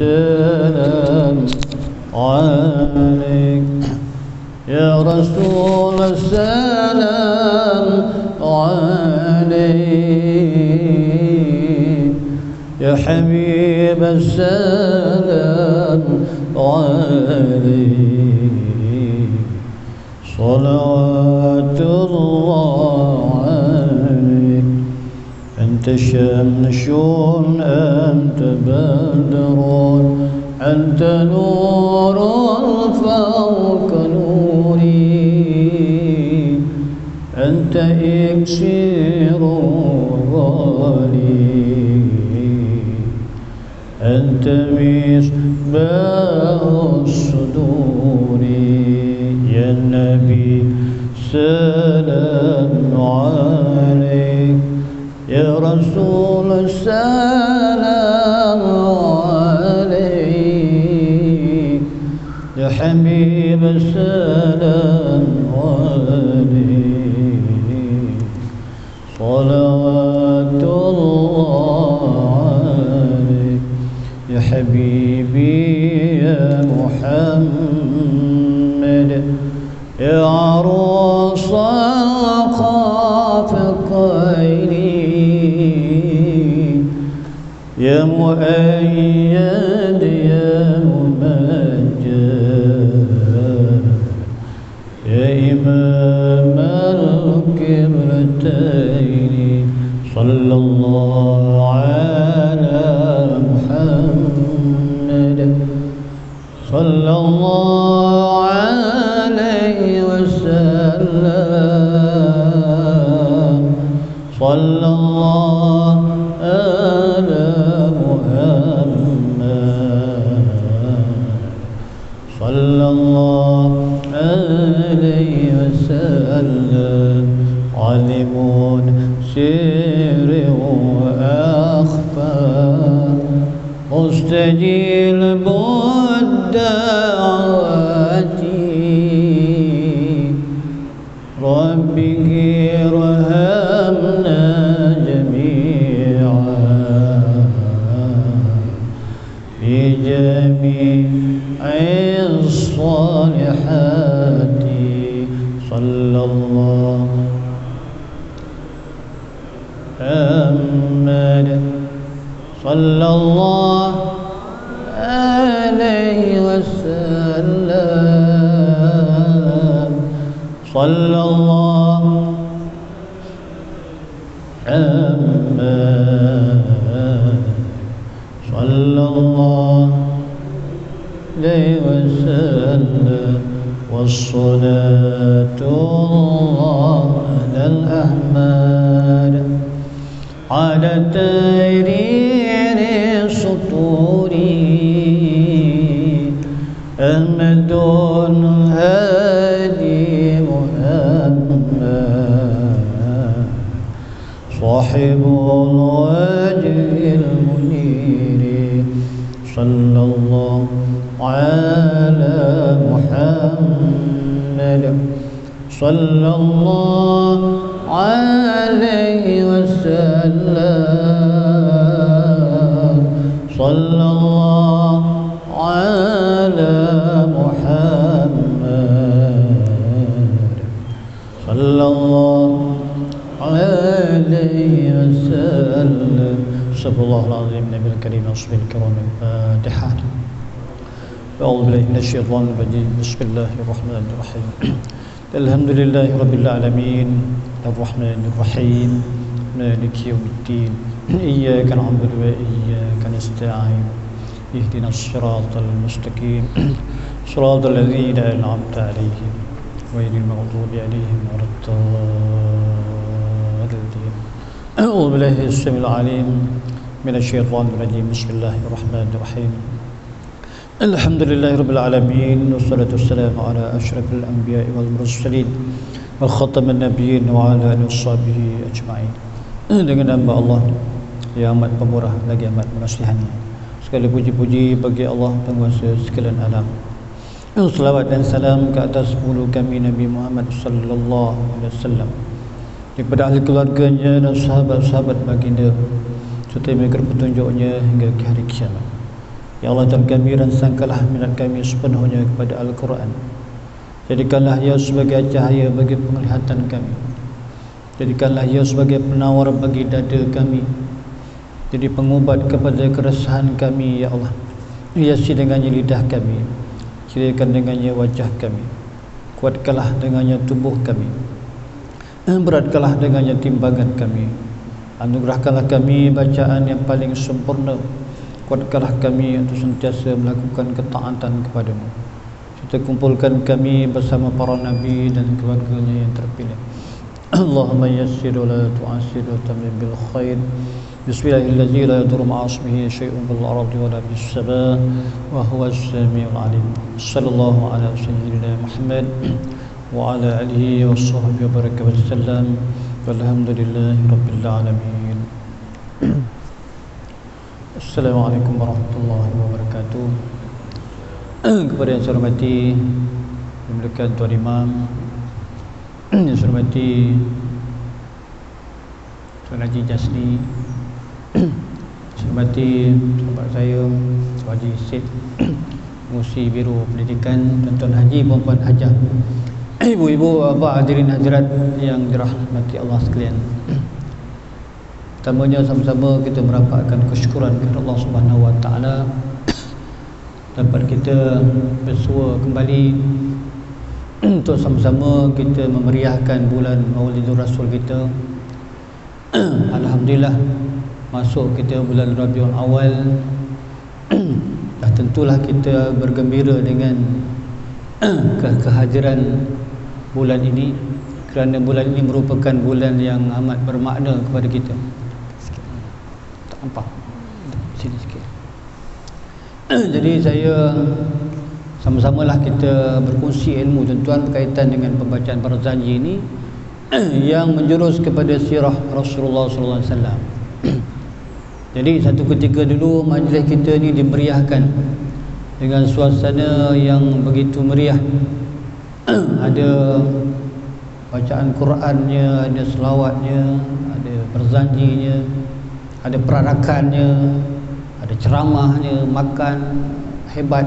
السلام عليك. يا رسول السلام عليك. يا حبيب السلام عليك. صلوات الله أنت شمس أنت بدر أنت نور فوق نوري. أنت إكسير غالي أنت مصباح الرسول يا مؤيد الوجه المنير. صلى الله على محمد. صلى الله عليه وسلم. صلى وسلم استغفر الله العظيم النبي الكريم وصحبه الكرام الفاتحة أعوذ بالله من الشيطان الرجيم. بسم الله الرحمن الرحيم. الحمد لله رب العالمين الرحمن الرحيم مالك يوم الدين إياك نعبد وإياك نستعين اهدنا الصراط المستقيم. صراط الذين أنعمت عليهم غير المغضوب عليهم ولا الضالين. أعوذ بالله السميع العليم من الشيطان الرجيم بسم الله الرحمن الرحيم الحمد لله رب العالمين والصلاة والسلام على أشرف الأنبياء والمرسلين وخاتم النبيين وعلى آله وصحبه أجمعين dengan nama Allah yang amat pemurah lagi amat menasihani segala puji-puji bagi Allah penguasa sekalian alam Salawat dan salam ke atas bulu kami Nabi Muhammad sallallahu alaihi wasallam kepada ahli keluarganya dan sahabat-sahabat baginda serta mereka petunjuknya hingga ke hari kiamat. Ya Allah Tuhan kami ransangkanlah minat kami sepenuhnya kepada Al-Quran. Jadikanlah ia sebagai cahaya bagi penglihatan kami. Jadikanlah ia sebagai penawar bagi dada kami. Jadi pengubat kepada keresahan kami Ya Allah. Hiasi dengannya lidah kami. Cirikan dengannya wajah kami. Kuatkanlah dengannya tubuh kami Beratkanlah dengannya timbangan kami. Anugerahkanlah kami bacaan yang paling sempurna. Kuatkanlah kami untuk sentiasa melakukan ketaatan kepadamu. Kita kumpulkan kami bersama para Nabi dan keluarganya yang terpilih. Allahumma yassir wa la tu'asir wa tamim bil khair. Bismillahirrahmanirrahim. La yadur ma'asmihi syai'un bil ardi wa la bis sabah. Wa huwa as-sami'ul alim. Sallallahu ala sayyidina Muhammad Ala alihi wa sahbihi wa baraka wa sallam Alhamdulillahi Rabbil Alamin Assalamualaikum warahmatullahi wabarakatuh Kepada yang saya hormati Memulakan Tuan Imam Yang saya hormati Tuan Haji Jasni Saya hormati Sahabat saya Tuan Haji Sid Musi Biru Pendidikan Tuan-tuan Haji Puan-puan Hajah Ibu-ibu, apa hadirin hadirat yang dirahmati Allah sekalian. Pertamanya sama-sama kita merapatkan kesyukuran kepada Allah Subhanahu Wa Taala dapat kita bersua kembali untuk sama-sama kita memeriahkan bulan Maulidur Rasul kita. Alhamdulillah masuk kita bulan Rabiul Awal. Dah tentulah kita bergembira dengan kehadiran bulan ini kerana bulan ini merupakan bulan yang amat bermakna kepada kita. Tak nampak? Sini sikit. Jadi saya sama-samalah kita berkongsi ilmu tuan-tuan berkaitan dengan pembacaan Barzanji ini yang menjurus kepada sirah Rasulullah sallallahu alaihi wasallam. Jadi satu ketika dulu majlis kita ni dimeriahkan dengan suasana yang begitu meriah ada bacaan Qurannya, ada selawatnya, ada berzanjinya, ada perarakannya, ada ceramahnya, makan hebat.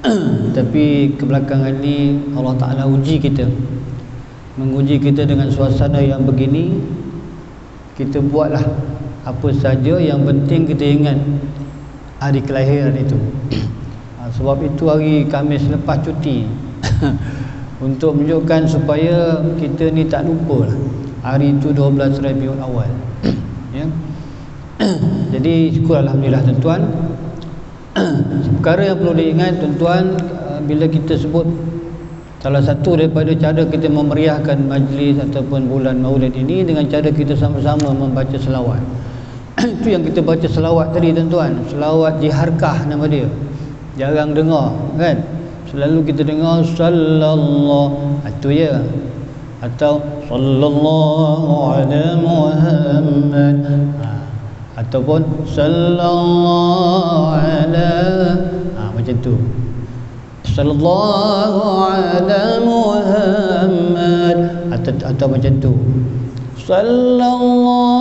Tapi kebelakangan ini Allah Taala uji kita. Menguji kita dengan suasana yang begini. Kita buatlah apa saja yang penting kita ingat hari kelahiran itu. Ha, sebab itu hari Khamis lepas cuti. Untuk menunjukkan supaya kita ni tak lupa lah. Hari itu 12 Rabiul Awal. Ya. Jadi syukur Alhamdulillah tuan-tuan. Perkara yang perlu diingat tuan-tuan uh, bila kita sebut salah satu daripada cara kita memeriahkan majlis ataupun bulan maulid ini dengan cara kita sama-sama membaca selawat. Itu yang kita baca selawat tadi tuan-tuan. Selawat jiharkah nama dia. Jarang dengar kan selalu kita dengar sallallahu itu ya. Atau sallallahu ala muhammad. Ha. ataupun sallallahu ala ha, macam tu. Sallallahu ala muhammad. Atau, atau macam tu. Sallallahu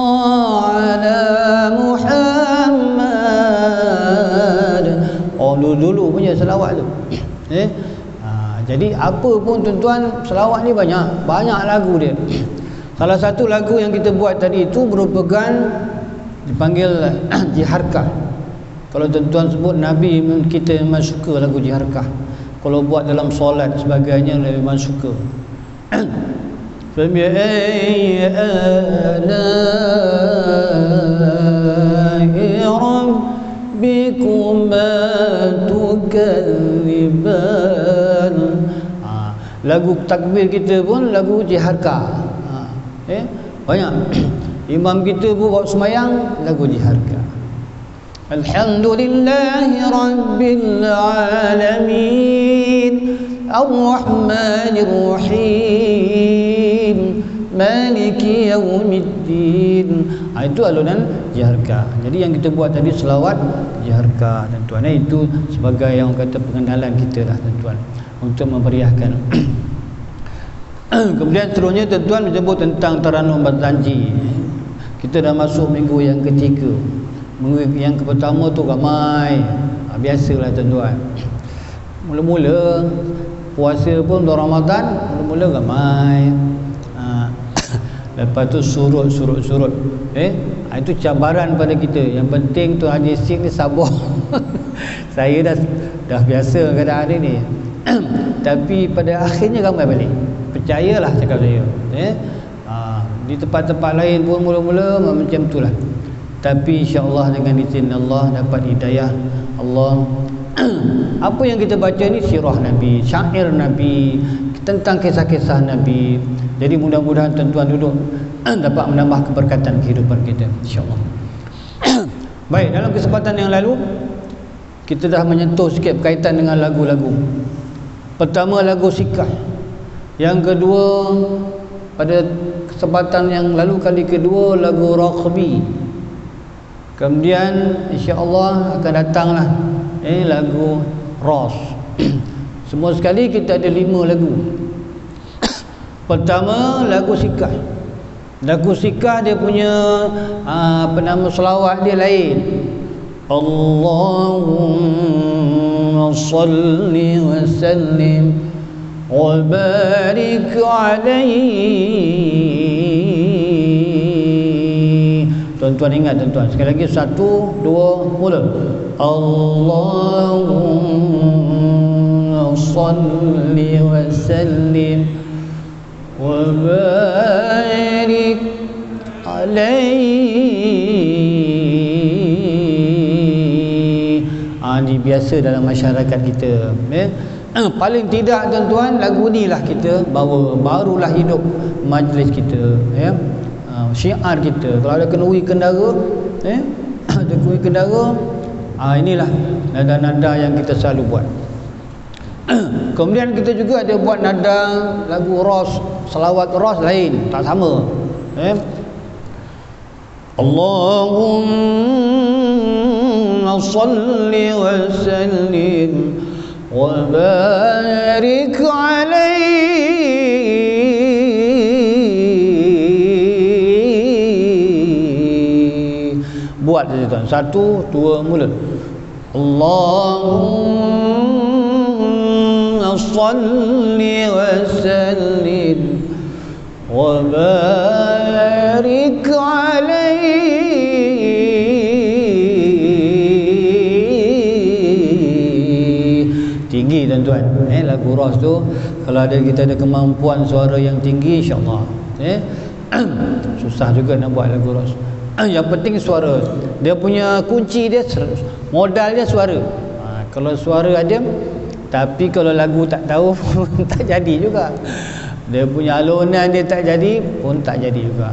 ala muhammad. Oh dulu-dulu punya selawat tu eh? ha, jadi apa pun tuan-tuan selawat ni banyak banyak lagu dia salah satu lagu yang kita buat tadi itu merupakan dipanggil jiharkah kalau tuan-tuan sebut Nabi kita memang suka lagu jiharkah kalau buat dalam solat sebagainya memang suka فبأي آلاء ربكما تكذبان ha, lagu takbir kita pun lagu jiharka ha, eh? banyak imam kita pun buat semayang lagu jiharka Alhamdulillahi Rabbil Alamin Ar-Rahmanir Rahim Maliki Yawmiddin ha, Itu alunan jiharka Jadi yang kita buat tadi selawat jiharka tuan-tuan eh, Itu sebagai yang kata pengenalan kita lah tuan-tuan Untuk memeriahkan. Kemudian seterusnya tuan-tuan menyebut tentang Taranum Batanji Kita dah masuk minggu yang ketiga. Minggu yang pertama tu ramai. Ha, biasalah tuan-tuan. Mula-mula puasa pun Ramadan mula-mula ramai. Lepas tu surut surut surut. Eh ha, itu cabaran pada kita. Yang penting tu Haji Sik ni sabar. Saya dah dah biasa keadaan ini tapi pada akhirnya ramai balik. Percayalah cakap saya. Eh ha. di tempat-tempat lain pun mula-mula macam itulah. Tapi insya-Allah dengan izin Allah dapat hidayah Allah. Apa yang kita baca ni sirah Nabi, syair Nabi tentang kisah-kisah Nabi. Jadi mudah-mudahan tuan-tuan duduk dapat menambah keberkatan kehidupan kita insya-Allah. Baik, dalam kesempatan yang lalu kita dah menyentuh sikit berkaitan dengan lagu-lagu. Pertama lagu Sikah. Yang kedua pada kesempatan yang lalu kali kedua lagu Raqbi kemudian insya-Allah akan datanglah eh lagu Ros semua sekali kita ada lima lagu pertama lagu Sikah lagu Sikah dia punya aa, apa nama selawat dia lain Allahumma salli wa sallim wa barik alaihi Tuan-tuan ingat tuan-tuan. Sekali lagi satu, dua, mula. Allahumma salli wa sallim alaihi. Ah, ini biasa dalam masyarakat kita. Eh? Eh, paling tidak tuan-tuan lagu ni lah kita bawa barulah hidup majlis kita ya. Eh? syiar kita kalau ada kenuri kendara eh ada kenuri kendara ah inilah nada-nada yang kita selalu buat kemudian kita juga ada buat nada lagu ros selawat ros lain. Tak sama. Eh? Allahumma salli wa sallim wa barik alaihi. Buat saja tuan. Satu dua mula. Allahumma salli wa sallim barik alaihi tinggi tuan-tuan. Eh lagu ras tu kalau ada kita ada kemampuan suara yang tinggi insyaallah. Eh susah juga nak buat lagu ras. Yang penting suara. Dia punya kunci dia modal dia suara. Ha, kalau suara ada tapi kalau lagu tak tahu tak jadi juga dia punya alunan dia tak jadi pun tak jadi juga.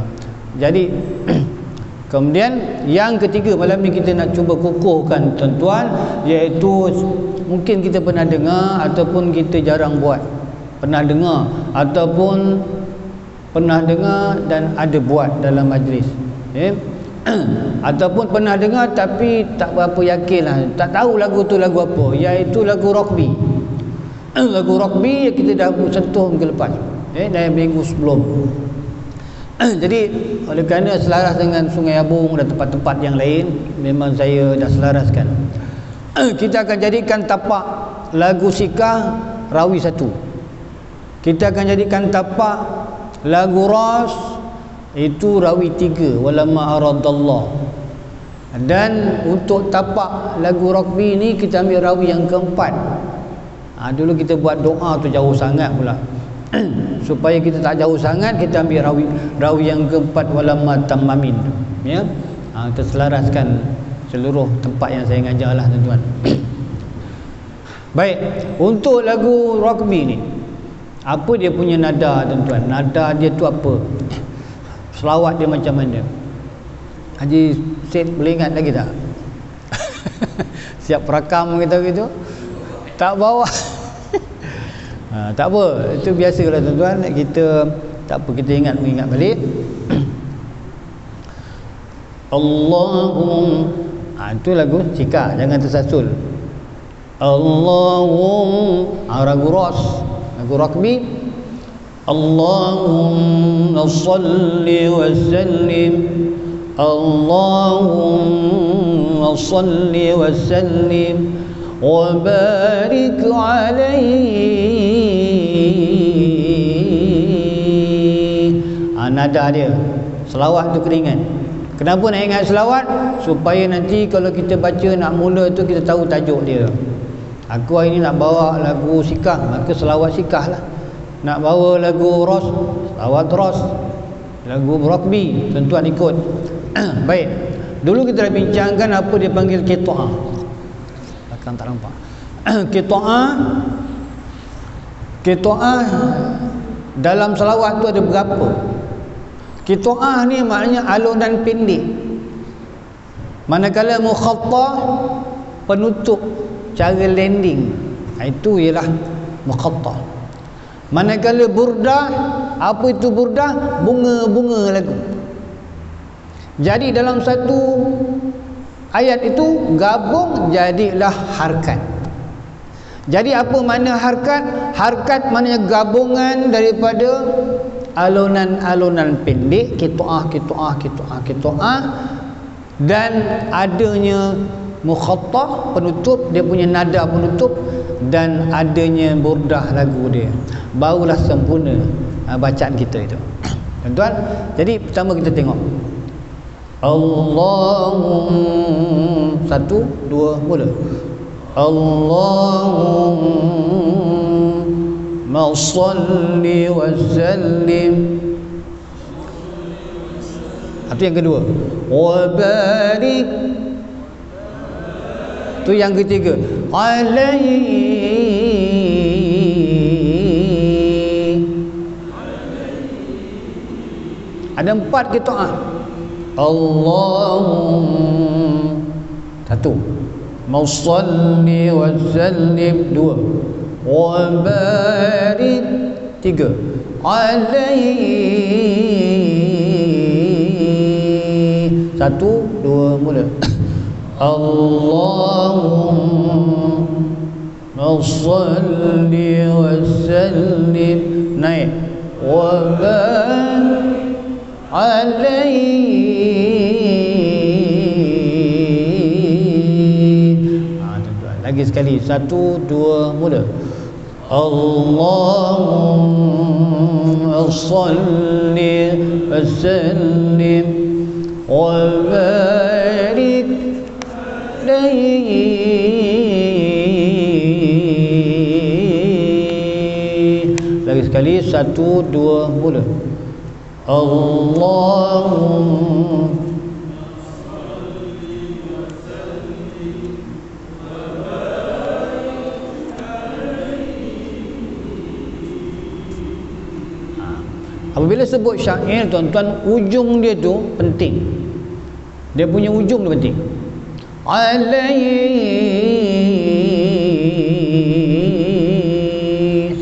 Jadi kemudian yang ketiga malam ni kita nak cuba kukuhkan tuan-tuan iaitu mungkin kita pernah dengar ataupun kita jarang buat. Pernah dengar ataupun pernah dengar dan ada buat dalam majlis eh? ataupun pernah dengar tapi tak berapa yakin lah. Tak tahu lagu tu lagu apa iaitu lagu rockby lagu rockby kita dah sentuh minggu lepas eh, dari minggu sebelum. Jadi oleh kerana selaras dengan Sungai Abung dan tempat-tempat yang lain memang saya dah selaraskan. Kita akan jadikan tapak lagu Sika rawi satu. Kita akan jadikan tapak lagu Ras itu rawi tiga walama aradallah. Dan untuk tapak lagu rakbi ni kita ambil rawi yang keempat. Ha, dulu kita buat doa tu jauh sangat pula supaya kita tak jauh sangat kita ambil rawi rawi yang keempat walama tamamin. Ya? Ha, kita selaraskan seluruh tempat yang saya ngajar lah tuan-tuan. Baik untuk lagu rakbi ni apa dia punya nada tuan-tuan? Nada dia tu apa? Selawat dia macam mana? Haji Syed boleh ingat lagi tak? Siap perakam kita gitu? Tak bawa ha, tak apa. Itu biasalah tuan-tuan. Kita tak apa kita ingat mengingat balik. Allahum ha, itu lagu cika jangan tersasul. Allahum ha, ragu ras ragu Allahumma salli wa sallim. Allahumma salli wa sallim. Wa barik alaihi nada dia. Selawat tu keringan kenapa nak ingat selawat? Supaya nanti kalau kita baca nak mula tu kita tahu tajuk dia. Aku hari ni nak bawa lagu sikah. Maka selawat sikah lah. Nak bawa lagu ros selawat ros. Lagu rugby tuan-tuan ikut. Baik. Dulu kita dah bincangkan apa dia panggil kito'ah belakang tak nampak. Kito'ah kito'ah dalam selawat tu ada berapa kito'ah ni maknanya alunan pendek manakala mukhattah penutup cara landing. Itu ialah mukhattah manakala burdah apa itu burdah bunga-bunga lagu. Jadi dalam satu ayat itu gabung jadilah harkat. Jadi apa makna harkat? Harkat maknanya gabungan daripada alunan-alunan pendek kituah kituah kituah kituah. Dan adanya mukhattah penutup dia punya nada penutup dan adanya burdah lagu dia. Barulah sempurna uh, bacaan kita itu. Tuan-tuan jadi pertama kita tengok. Allahum satu dua mula. Allahumma salli wa sallim. Itu yang kedua? Wa barik. Itu yang ketiga. Alaihi ada empat kita ah Allahum satu Mausalli wa sallim. Dua Barik tiga. Alaihi Satu dua mula. Allahumma salli wa sallim. Naik. Wa alaih ha, lagi sekali. Satu dua mula Allahumma salli wa sallim wa barik lagi sekali satu dua mula Allahumma Apabila sebut syair tuan-tuan ujung dia tu penting. Dia punya ujung tu penting. Alaihi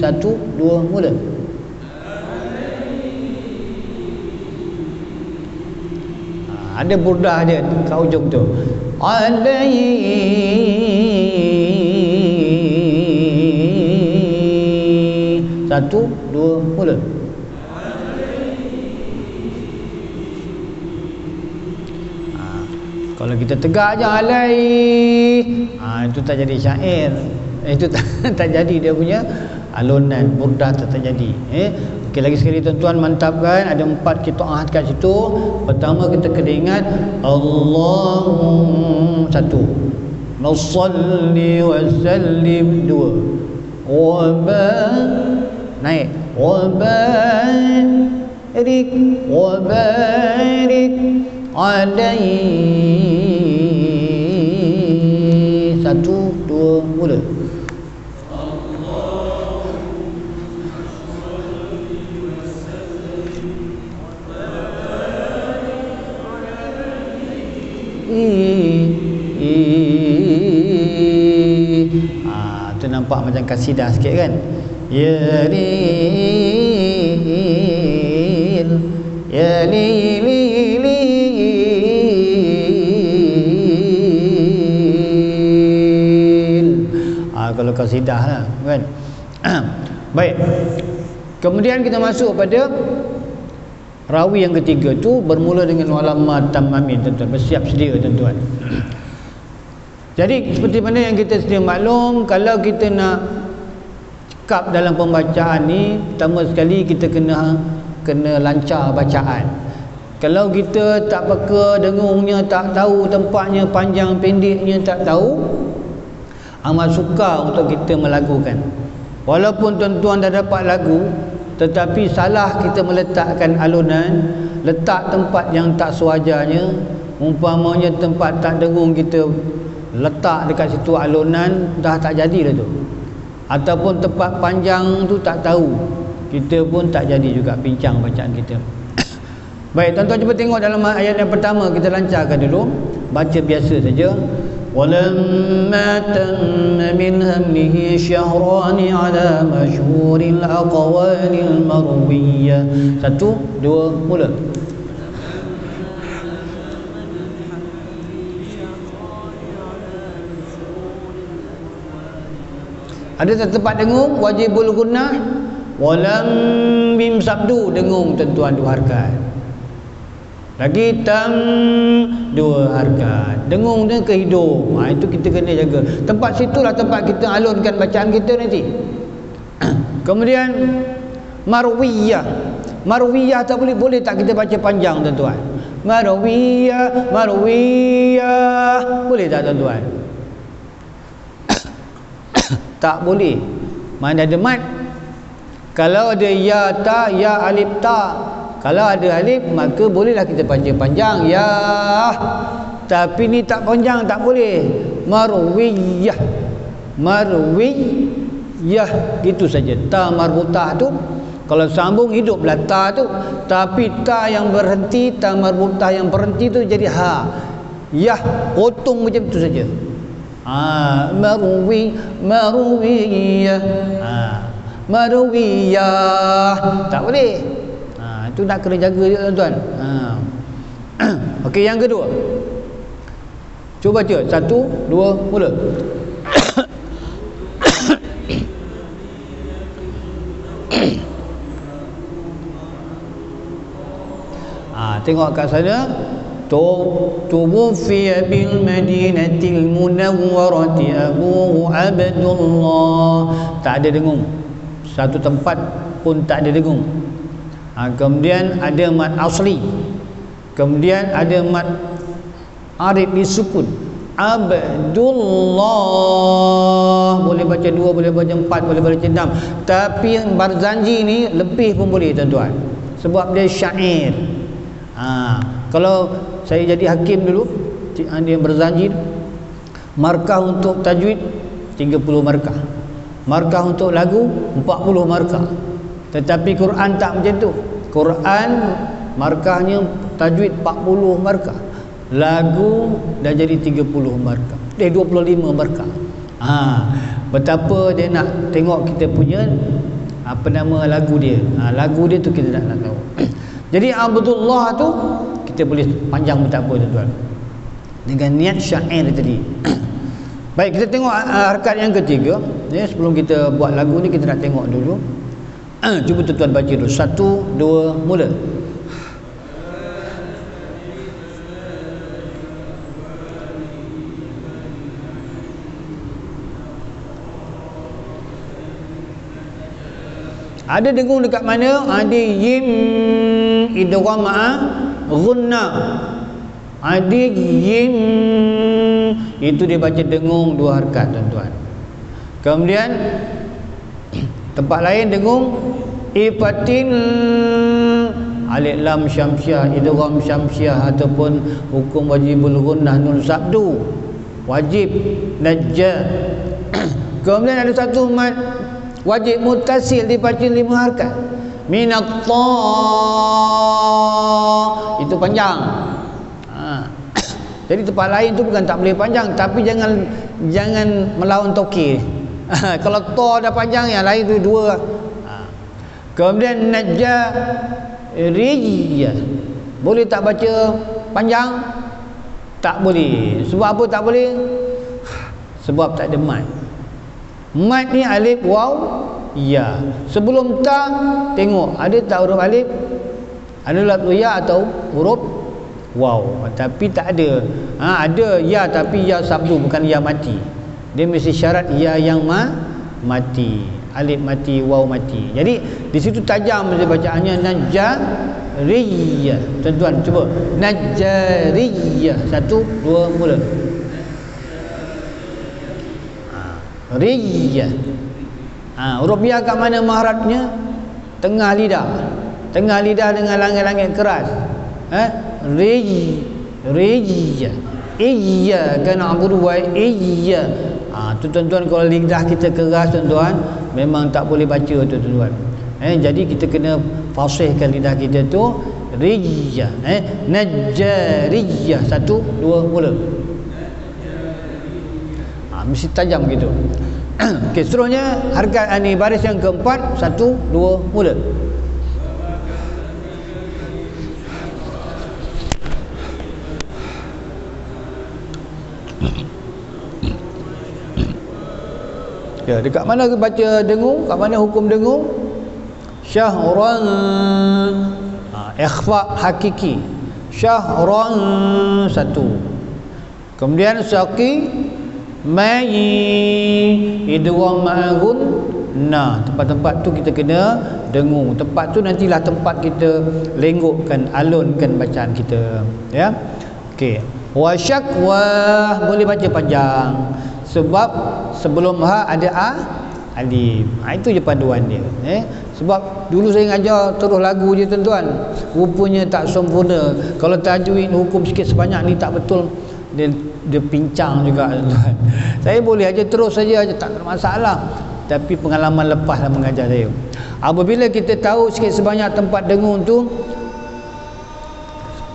satu dua mula. ada burdah dia kat ujung tu alaihi satu dua mula kalau kita tegak je alaihi ha, itu tak jadi syair itu tak, tak jadi dia punya alunan burdah tak terjadi eh Okey lagi sekali tuan-tuan mantapkan ada empat qiraah kat situ. Pertama kita kena ingat Allahum satu. Nasalli wa sallim dua. Wa naik. Wa barik wa barik alaihi satu dua mula. Tu nampak macam kasidah sikit kan? Ya lil Ya lil Ah, kalau kasidah lah kan? Baik. Kemudian kita masuk pada Rawi yang ketiga tu bermula dengan ulama tamamin tuan-tuan. Bersiap sedia tuan-tuan. jadi seperti mana yang kita sedia maklum kalau kita nak cekap dalam pembacaan ni pertama sekali kita kena kena lancar bacaan kalau kita tak peka dengungnya tak tahu tempatnya panjang pendeknya tak tahu amat suka untuk kita melakukan walaupun tuan-tuan dah dapat lagu tetapi salah kita meletakkan alunan letak tempat yang tak sewajarnya umpamanya tempat tak dengung kita letak dekat situ alunan dah tak jadi lah tu. Ataupun tempat panjang tu tak tahu kita pun tak jadi juga pincang bacaan kita. Baik tuan-tuan cuba tengok dalam ayat yang pertama kita lancarkan dulu. Baca biasa saja ولما تم من همه شهران على مشهور الأقوال المروية satu dua mula ada satu tempat dengung wajibul gunnah walam bim sabdu dengung tentuan dua harkat lagi tam dua harkat dengung dia ke hidung? Ha, itu kita kena jaga. Tempat situlah tempat kita alunkan bacaan kita nanti. Kemudian marwiyah. Marwiyah tak boleh boleh tak kita baca panjang tuan-tuan? Marwiyah marwiyah. Boleh tak tuan-tuan? Tak boleh. Mana ada mat? Kalau ada ya ta ya alif ta kalau ada alif maka bolehlah kita panjang panjang ya. Tapi ni tak panjang tak boleh. Marwiyah. Marwiyah. Itu saja. Ta marbutah tu. Kalau sambung hidup ta tu. Tapi ta yang berhenti ta marbutah yang berhenti tu jadi ha. Yah. Potong macam tu saja. Ha. Marwi marwiyah. Ha. Marwiyah. Tak boleh ha itu nak kena jaga dia tuan-tuan ha okey yang kedua cuba baca satu dua mula ha tengok kat sana توفي بالمدينة المنورة أبوه عبد الله tak ada dengung satu tempat pun tak ada dengung ha, kemudian ada mat asli. Kemudian ada mat arif disukun Abdullah. Boleh baca dua boleh baca empat boleh baca enam. Tapi Barzanji ni lebih pun boleh tuan-tuan. Sebab dia syair. Ha, kalau saya jadi hakim dulu dia berzanji markah untuk tajwid 30 markah. Markah untuk lagu 40 markah tetapi Quran tak macam tu. Quran markahnya tajwid 40 markah. Lagu dah jadi 30 markah. Eh 25 markah. Ha, betapa dia nak tengok kita punya apa nama lagu dia. Ha, lagu dia tu kita nak, nak tahu. Jadi Abdullah tu kita boleh panjang pun tak apa tuan-tuan. Dengan niat syair tadi. Baik kita tengok uh, harkat yang ketiga. Ya, sebelum kita buat lagu ni kita nak tengok dulu cuba tuan-tuan baca dulu. Satu dua mula. Ada dengung dekat mana? Ada yim idgham gunna adik yin itu dia baca dengung dua harkat tuan-tuan. Kemudian tempat lain dengung ifatin alif lam syamsiah idgham syamsiah ataupun hukum wajibul gunnah nun sabdu wajib najja. Kemudian ada satu mat wajib mutasil dibaca lima harkat. Minat itu panjang. Ha. jadi tempat lain tu bukan tak boleh panjang tapi jangan jangan melawan toki kalau to dah panjang yang lain tu dua. Ha. kemudian najja rijya boleh tak baca panjang? Tak boleh. Sebab apa tak boleh? Sebab tak ada mat mat ni alif waw ya. Sebelum ta tengok. Ada tak huruf alif? Ada huruf ya atau huruf wow tapi tak ada. Ha, ada ya tapi ya sabdu bukan ya mati dia mesti syarat ya yang ma mati. Alif mati waw mati. Jadi di situ tajam dia bacaannya najariyah tuan-tuan cuba. Najariyah satu dua mula. Ha, riyah. Ha, huruf ya kat mana maharatnya tengah lidah. Tengah lidah dengan langit-langit keras. Eh rij rij iya kan abudu wa iya ha, tu tuan-tuan kalau lidah kita keras tuan-tuan memang tak boleh baca tu tuan-tuan. Eh jadi kita kena fasihkan lidah kita tu rijah eh najariyah satu dua mula. Ha, mesti tajam gitu. Okey, seterusnya harga ni baris yang keempat satu dua mula Ya, dekat mana baca dengung? Kat mana hukum dengung? Syahran. Ha, ikhfa hakiki. Syahran satu. Kemudian saqi mai. Idgham ma'gun nah tempat-tempat tu kita kena dengung. Tempat tu nantilah tempat kita lenggokkan alunkan bacaan kita. Ya? Okey. Wa syakwa. Boleh baca panjang sebab sebelum ha ada a alif ha, itu je panduan dia. Eh? Sebab dulu saya ngajar terus lagu je tuan-tuan. Rupanya tak sempurna. Kalau tajwid hukum sikit sebanyak ni tak betul. Dia dia pincang juga tuan saya boleh aja terus saja aja tak ada masalah. Tapi pengalaman lepas lah mengajar saya. Apabila kita tahu sikit sebanyak tempat dengung tu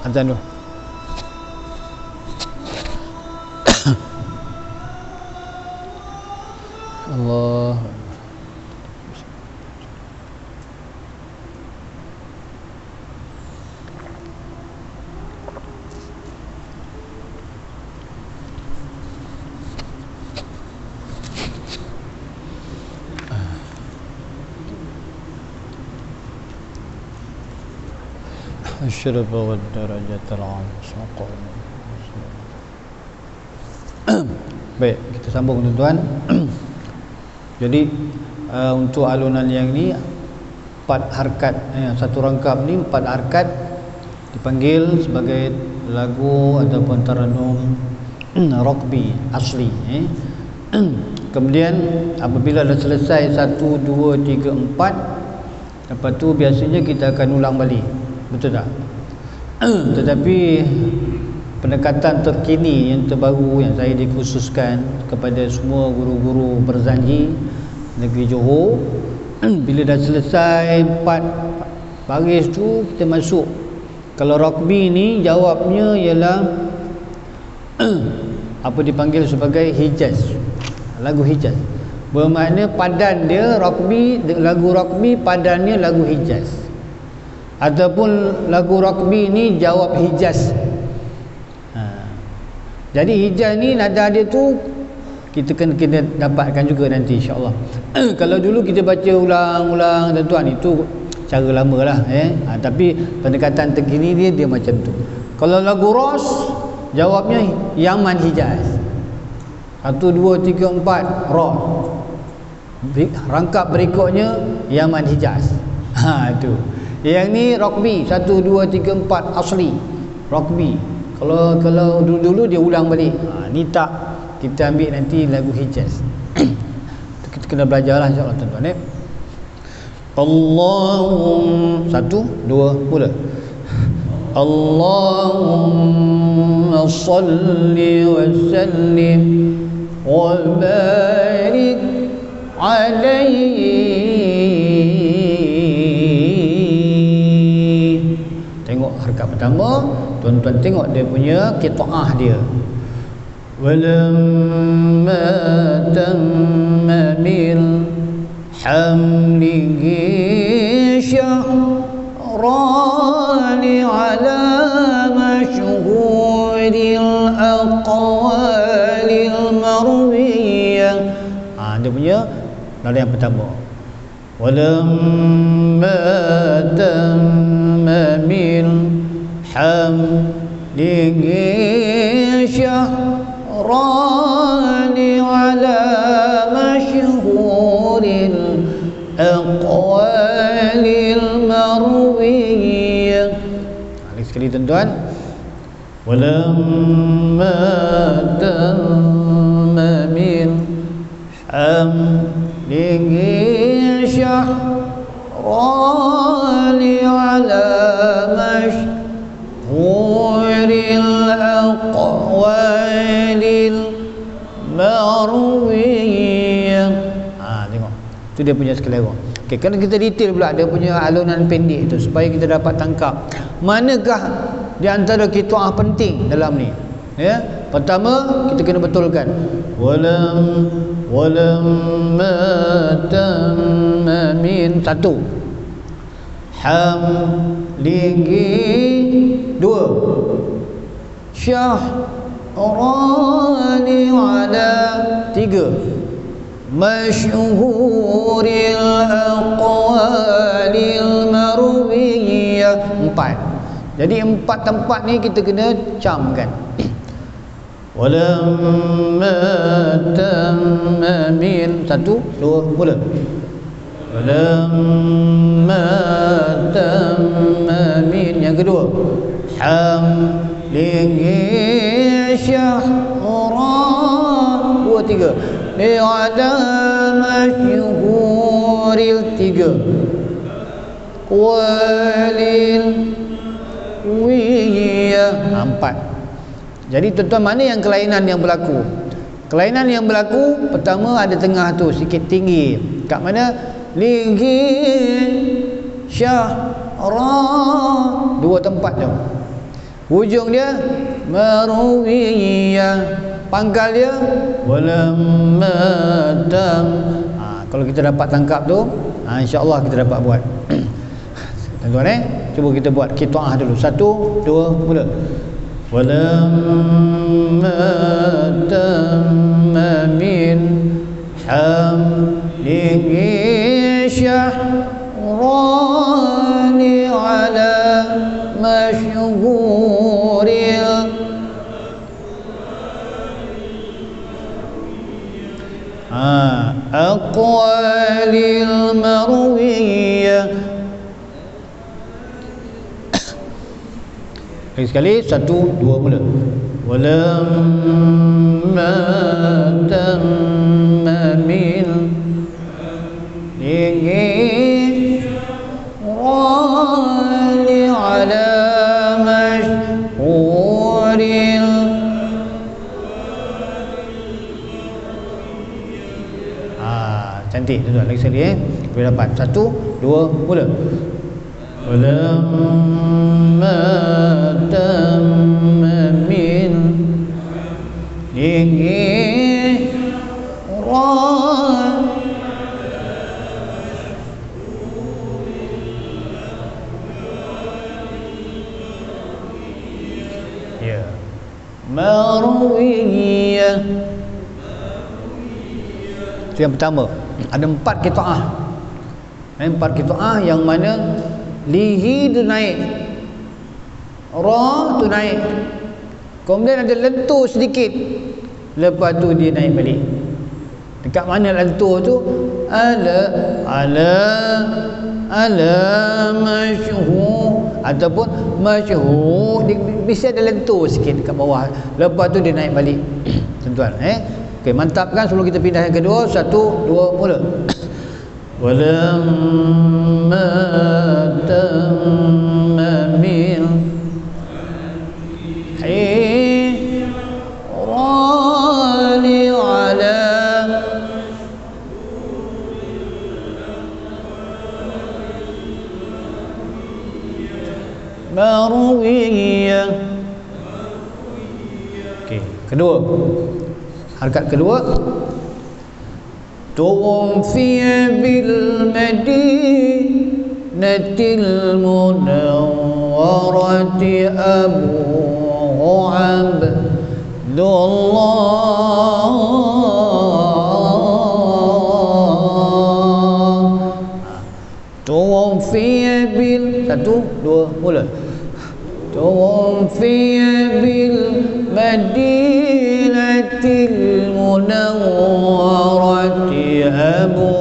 azan dulu Allah الشرف والدرجة العظمى Baik, kita sambung tuan-tuan. Jadi uh, untuk alunan yang ni empat harkat eh, satu rangkap ni empat harkat dipanggil sebagai lagu ataupun taranum rokbi asli eh. kemudian apabila dah selesai satu, dua, tiga, empat lepas tu biasanya kita akan ulang balik betul tak? tetapi pendekatan terkini yang terbaru yang saya dikhususkan kepada semua guru-guru berzanji negeri Johor bila dah selesai empat baris tu kita masuk. Kalau rugby ni jawabnya ialah apa dipanggil sebagai hijaz. Lagu hijaz. Bermakna padan dia rugby lagu rugby padannya lagu hijaz. Ataupun lagu rugby ni jawab hijaz jadi hijaz ni nada dia tu kita kena kena dapatkan juga nanti insya-Allah. Kalau dulu kita baca ulang-ulang tuan-tuan itu cara lama lah eh. Ha, tapi pendekatan terkini dia dia macam tu. Kalau lagu Ros jawabnya Yaman Hijaz. Satu, dua, tiga, empat Ros. Rangkap berikutnya Yaman Hijaz. Ha tu. Yang ni Rockby satu, dua, tiga, empat asli. Rockby kalau kalau dulu-dulu dia ulang balik. Ha, ni tak. Kita ambil nanti lagu Hijaz kita kena belajar lah insyaAllah tuan-tuan eh? Allahum satu dua mula Allahumma salli wa sallim wa barik alaihi. Tengok harga pertama tuan-tuan tengok dia punya qitaah dia. Walamma tamma min hamlihi syahrani ala mashhuril aqwalil marwiyah. Ha, dia punya nada yang pertama. Walamma tamma min حمده راني على مشهور الأقوال المروية. Ini sekali tuan-tuan ولما تم من حمده شهران على مشهور tarwiyah ha, tengok. Tu dia punya sekelera okay, kena kita detail pula dia punya alunan pendek tu supaya kita dapat tangkap manakah di antara kitu'ah penting dalam ni. Ya? Pertama kita kena betulkan. Walam walamma tamma min satu. Ham ligi dua. Syah orani ala tiga masyhuril aqwalil marwiyah empat jadi empat tempat ni kita kena camkan. Walamma tamma min satu dua mula. Walamma tamma yang kedua. Ham lingi syahra dua tiga. Bi ada masyhuril tiga. Walil wiyah ha, empat. Jadi tuan-tuan mana yang kelainan yang berlaku? Kelainan yang berlaku pertama ada tengah tu sikit tinggi. Kat mana? Linggi syah ra dua tempat tu hujung dia marwiyah pangkal dia walamma tam ha, kalau kita dapat tangkap tu ha, insyaallah kita dapat buat. Tuan-tuan eh? Cuba kita buat qitaah dulu. Satu dua mula. Walamma tamma min hamlihi syahrani ala masyhuril aqwalil marwiyah Lagi sekali satu dua mula. Walamma tamma sekali eh. Boleh dapat. Satu, dua, mula. Walamma tamma min ingi ya. Itu yang pertama ada empat kitaah Empat kitaah yang mana lihi tu naik ra tu naik. Kemudian ada lentur sedikit. Lepas tu dia naik balik. Dekat mana lentur tu? Ala ala ala masyhur. Ataupun masyhur bisa ada lentur sikit dekat bawah. Lepas tu dia naik balik. Tuan-tuan eh Okey, mantap kan sebelum kita pindah yang kedua? Satu, dua, mula. Walamma tamma min hirani ala marwiyah. Okey, kedua. Harakat kedua Tuwum fiya bil madinatil munawarati abu abdullah. Tuwum bil Satu, dua, mula. Tuwum bil madinatil المنورة أبو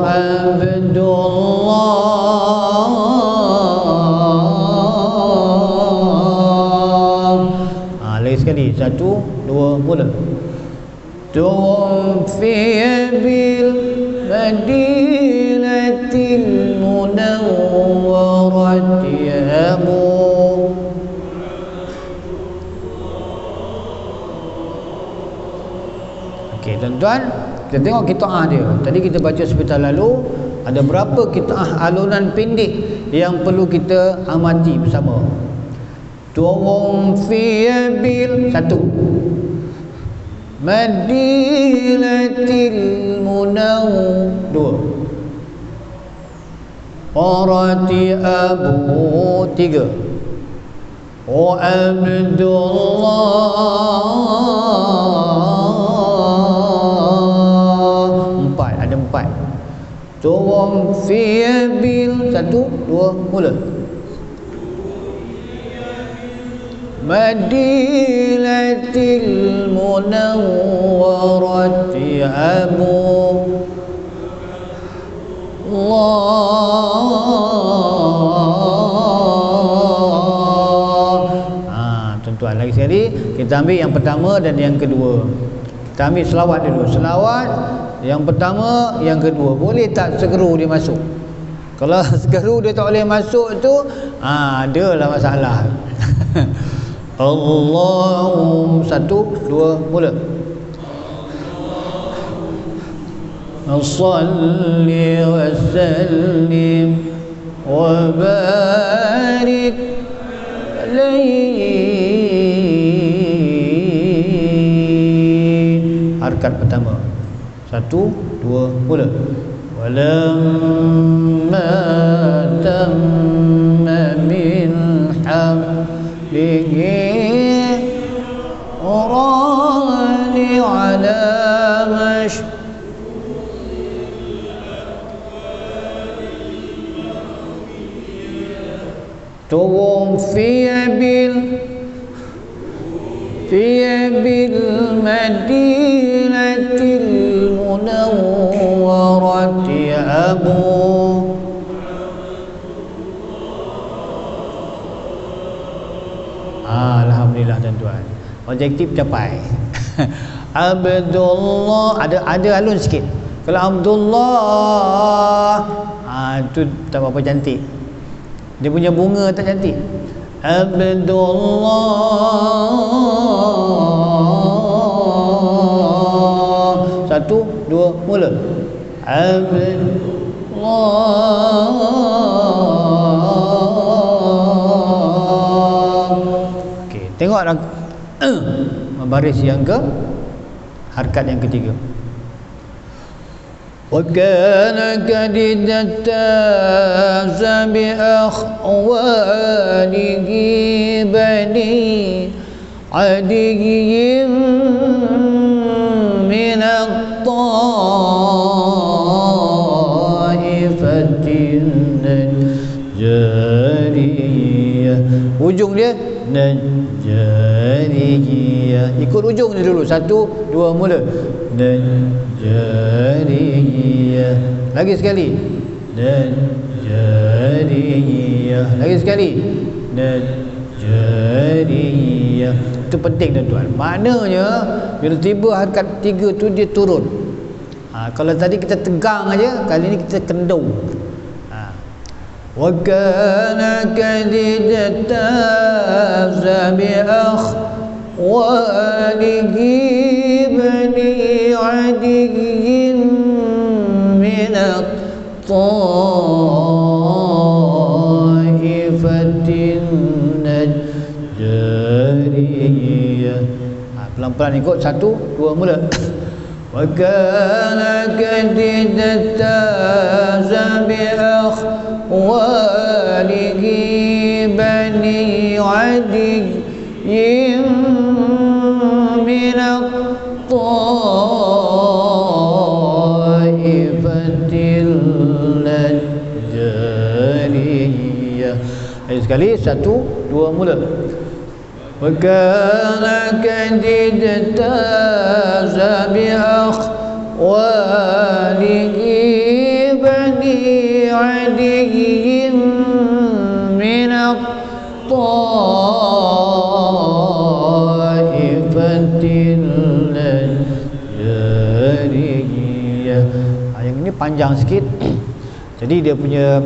عبد الله lagi sekali satu dua mula توفي بالمدينة المنورة أبو tuan-tuan, kita tengok kitaah dia. Tadi kita baca sebentar lalu, ada berapa kitaah alunan pendek yang perlu kita amati bersama. Tuwum fi bil satu. Madinatil munaw dua. Orati Abu tiga. O Abdullah empat Turun bil Satu, dua, mula. Madilatil munawwarati abu Allah. Ha, Tuan-tuan lagi sekali Kita ambil yang pertama dan yang kedua. Kita ambil selawat dulu. Selawat yang pertama yang kedua. Boleh tak segeru dia masuk? Kalau segeru dia tak boleh masuk tu ha, adalah masalah. Allahum satu dua mula. Salli wa sallim wa barik harkat pertama satu dua mula walamma tamma min hamlihi urani ala mash توفي بال في بالمدينة المنورة أبو Ah, Alhamdulillah tuan-tuan Objektif capai Abdullah Ada ada alun sikit Kalau Abdullah ah, Itu tak apa cantik Dia punya bunga tak cantik Abdullah Satu, dua, mula Abdullah Okey, tengoklah baris yang ke harkat yang ketiga وكان قد اجتاز بأخواله بني عدي من الطائفة النجارية ujung dia Najariyah ikut ujung dia dulu satu dua mula Najariyah lagi sekali Najariyah lagi sekali Najariyah itu penting tuan-tuan maknanya bila tiba harkat tiga tu dia turun ha, kalau tadi kita tegang aja kali ni kita kendung وكان قد اجتاز بأخواله بني عدي من الطائفة pelan-pelan ikut satu dua mula. Wa kana kadidatta zabih wa alihi bani adi yim min taifatil najariyah sekali satu dua mula. وكان قد اجتاز بأخواله بني عدي من الطائفة الجارية yang ini panjang sikit jadi dia punya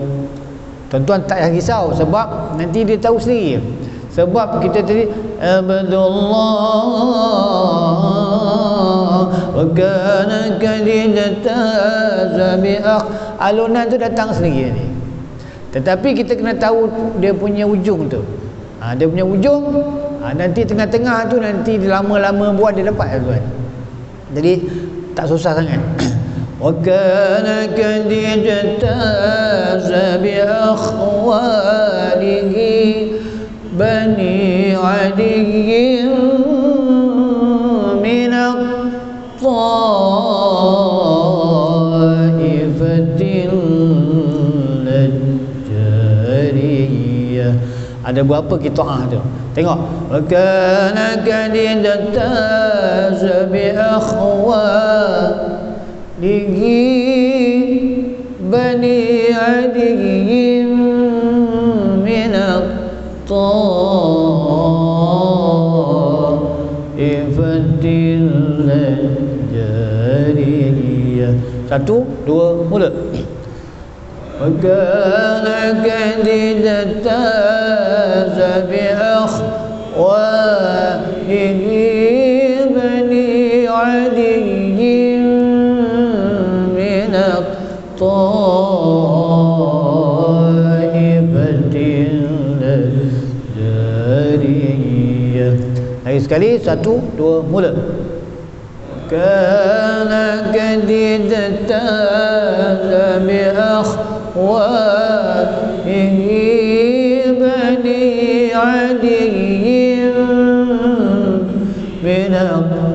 tuan-tuan tak payah risau sebab nanti dia tahu sendiri sebab kita tadi abdullah wa kana kalidata alunan tu datang sendiri ni. Tetapi kita kena tahu dia punya ujung tu. Ha, dia punya ujung ha, nanti tengah-tengah tu nanti lama-lama buat dia dapat tuan. Jadi tak susah sangat. وَكَانَ كَدِجَتَ أَزَبِ أَخْوَالِهِ بني عدي من الطائفة النجارية ada berapa kitaah tu tengok wakana kadidata zabi akhwalihi bani adiyim min الطائفة الجارية Satu, dua, mula. وكان كذدة بأخ واهدين طائف sekali satu dua mula. Kana kadidata bi akhwatihi bani adiyyin min ambil.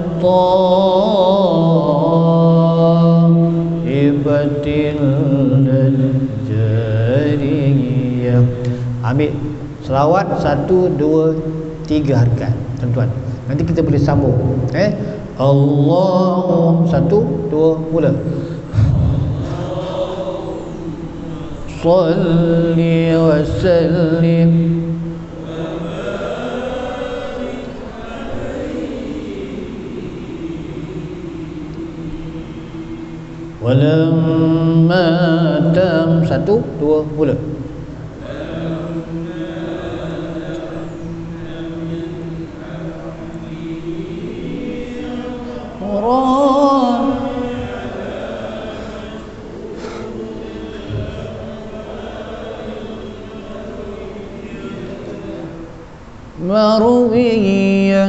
Selawat satu dua tiga harkat tuan-tuan. Nanti kita boleh sambung. Eh? Allah satu dua mula. Salli wa sallim. Walamma tam satu dua mula مرويا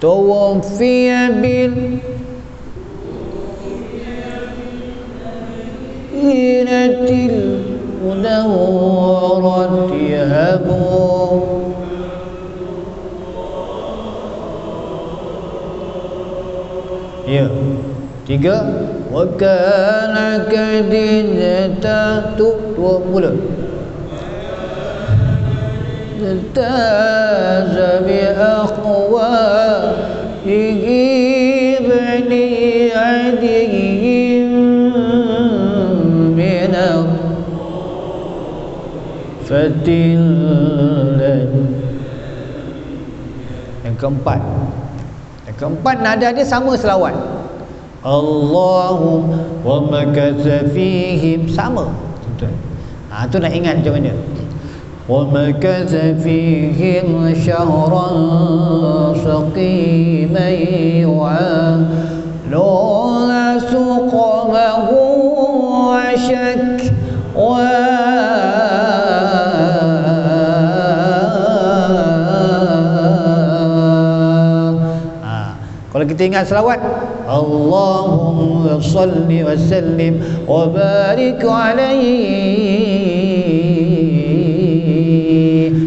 توفي بال حينة المدورة هبوا يا تيجا. وكان كديدة تطوى. مولاي التاز بأخوائه بني عدي من فتن yang keempat yang keempat nada dia sama selawat Allahu wa makatha fihim sama ha tu nak ingat macam mana ومكث فيهم شهرا سقيما يعانون سقمه وشك Kalau kita ingat selawat Allahumma salli wa sallim wa barik alaihi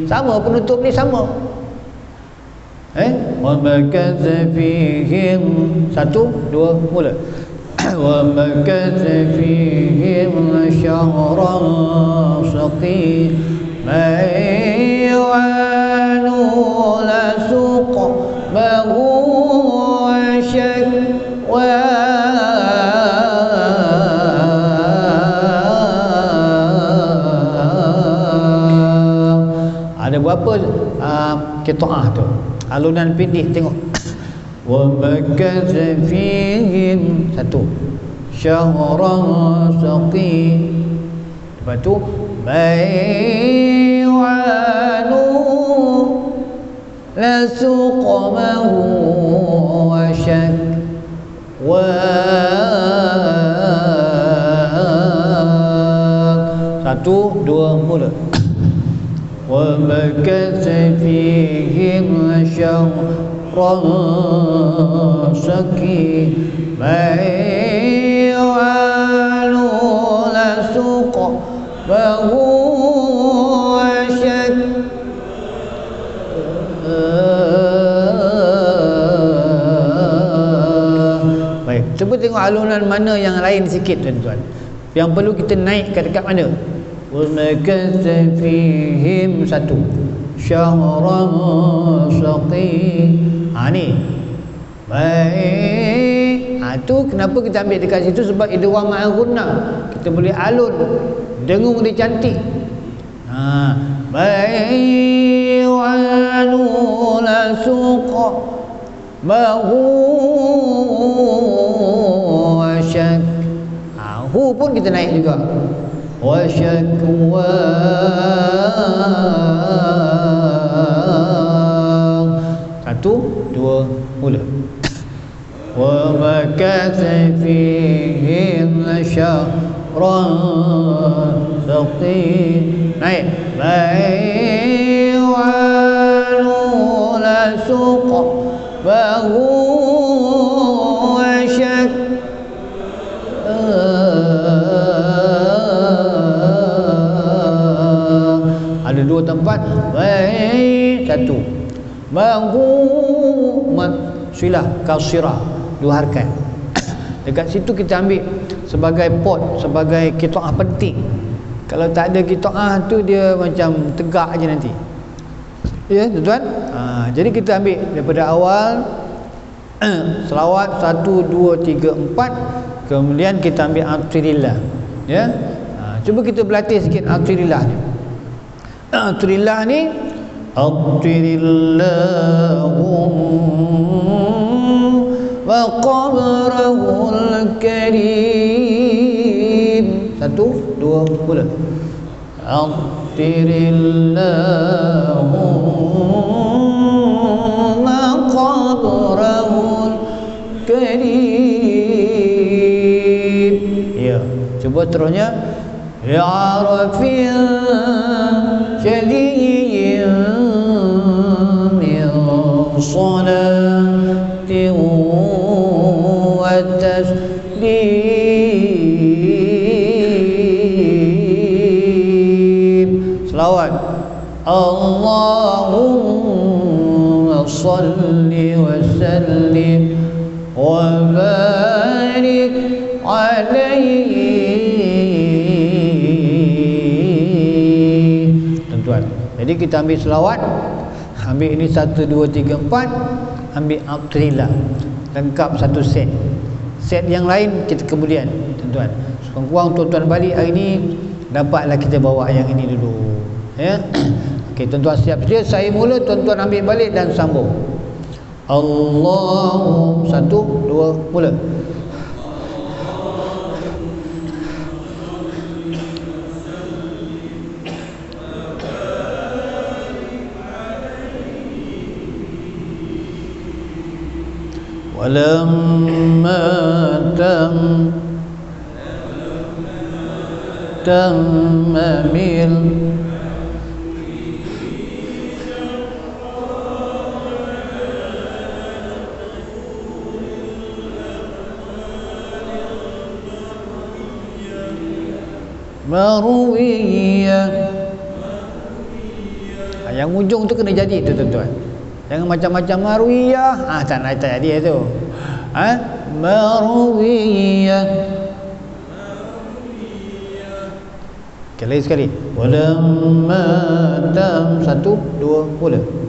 sama penutup ni sama. Eh? Wa makatha fihim. Satu dua mula. Wa makatha fihim shahran saqi may ada berapa uh, kitaah tu? Alunan pindih tengok. Wa makatha fihim. Satu. Syahran saqi. Lepas tu bai'anu la suqamahu wa syak wa satu dua mula ومكث فيهم شهرا سكيما يوالون سوق فهو شك Baik, cuba tengok alunan mana yang lain sikit tuan-tuan. Yang perlu kita naik ke dekat mana? ومكث فيهم satu syahran saqi ha ni baik ha tu kenapa kita ambil dekat situ sebab idgham ma'ghunna kita boleh alun dengung dia cantik ha baik wa la suqa ma huwa syak ha hu pun kita naik juga وشكوى. Satu dua mula ومكث فيهم شهرا سقي naik بيوان ada dua tempat. Baik satu. Mahu silah kasirah. Dua harkat dekat situ kita ambil sebagai pot sebagai kitaah penting. Kalau tak ada kitaah tu dia macam tegak aja nanti. Ya tuan ha, jadi kita ambil daripada awal. Selawat satu dua tiga empat. Kemudian kita ambil Alhamdulillah ya? Ha, cuba kita berlatih sikit Alhamdulillah ni Alhamdulillah ni Alhamdulillahum wa qabrahul karim Satu, dua, mula Alhamdulillahum wa qabrahul karim Ya, cuba terusnya لعرف شديد من صلاة والتسليم. صلوات. اللهم صل Jadi kita ambil selawat Ambil ini satu, dua, tiga, empat Ambil Alhamdulillah Lengkap satu set. Set yang lain kita kemudian Tuan-tuan. Kurang-kurang tuan-tuan balik hari ini Dapatlah kita bawa yang ini dulu. Ya? Okey tuan-tuan siap sedia? Saya mula tuan-tuan ambil balik dan sambung. Allah Satu, dua, mula ولما تم تم من Marwiyah Yang ujung tu kena jadi tu tuan-tuan Jangan macam-macam marwiyah. Ah tak nak tak jadi tu. Ha? Marwiyah. Sekali sekali. Walamma tam satu dua mula.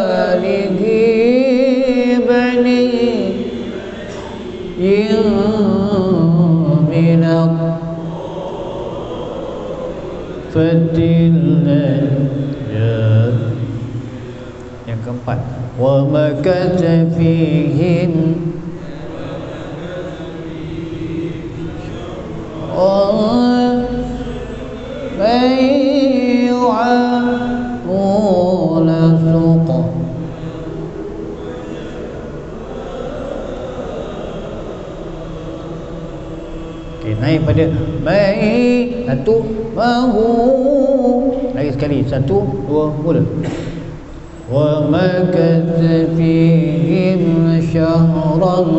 من yang keempat. wa makat fihim satu mahu. Lagi sekali satu dua mula. Wa makatha fihim syahran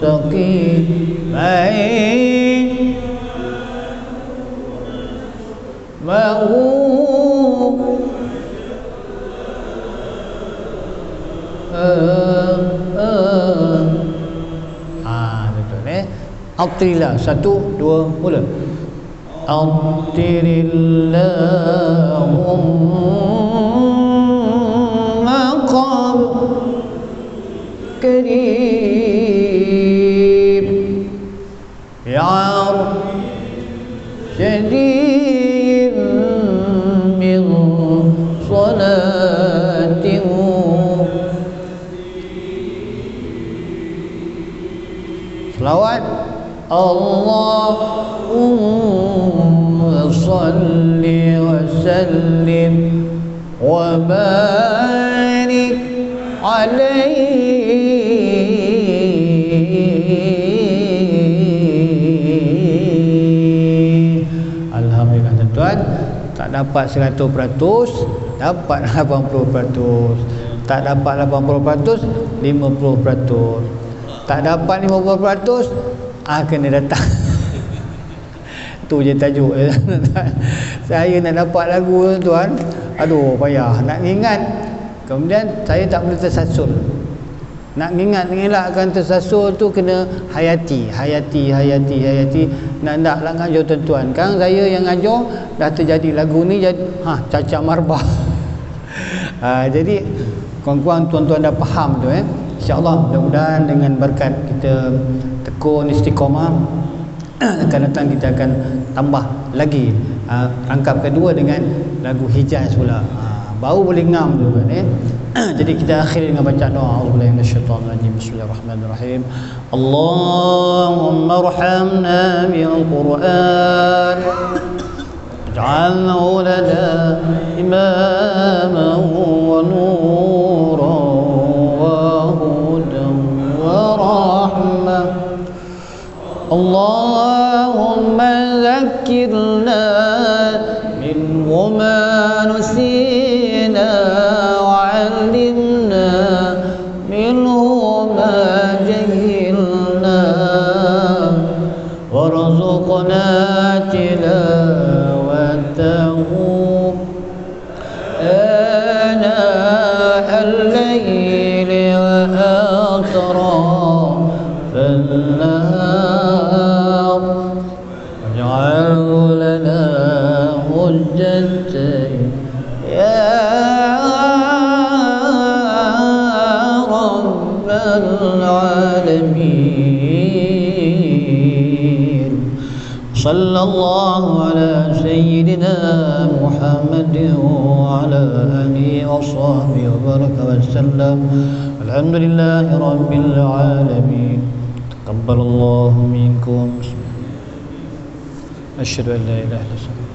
saqi baik. Mahu. Ah, ah. Ah, betul eh. Alhamdulillah Satu, dua, mula أطر اللهم كريم يا شديد من صلاة صلوات الله sallim wa barik alaihi Alhamdulillah tuan-tuan. Tak dapat 100% dapat 80% tak dapat 80% 50% tak dapat 50% ah kena datang tu je tajuk saya nak dapat lagu tuan. Aduh payah. Nak ingat kemudian saya tak boleh tersasul. Nak ingat mengelakkan tersasul tu kena hayati hayati hayati hayati. Nak nak lah ngajar tuan-tuan. Kan saya yang ngajar dah terjadi lagu ni jadi ha cacat marbah ha, jadi kawan-kawan tuan-tuan dah faham tu eh. Insyaallah mudah-mudahan dengan berkat kita tekun istiqamah akan datang kita akan tambah lagi uh, rangkap kedua dengan lagu Hijaz pula uh, baru boleh ngam tu kan eh jadi kita akhiri dengan baca doa auzubillahi minasyaitonir rajim bismillahirrahmanirrahim Allahumma arhamna bil Qur'an اجعله لنا إماما ونورا اللهم ذكرنا منه ما صلى الله على سيدنا محمد وعلى آله وصحبه وبارك وسلم. الحمد لله رب العالمين. تقبل الله منكم. أشهد أن لا إله إلا الله.